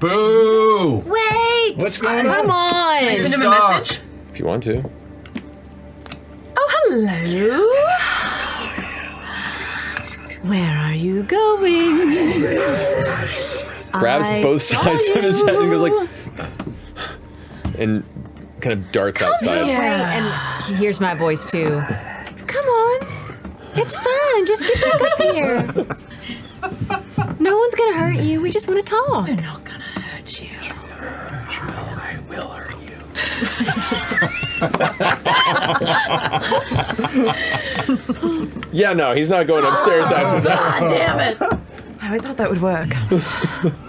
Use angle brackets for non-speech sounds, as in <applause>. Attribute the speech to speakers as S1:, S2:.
S1: Boo!
S2: Wait!
S1: What's going on?
S2: Come on!
S1: You Send him a suck. message?
S3: If you want to.
S2: Oh, hello! Where are you going?
S3: Grabs
S2: I
S3: both
S2: saw
S3: sides of his head and goes like, and kind of darts outside.
S4: Right, and he hears my voice too. Come on. It's fine. Just get back up here. No one's gonna hurt you. We just want to talk. They're not gonna hurt you.
S1: I will hurt
S3: Yeah, no, he's not going upstairs after that. <laughs>
S2: God damn it!
S5: I thought that would work. <laughs>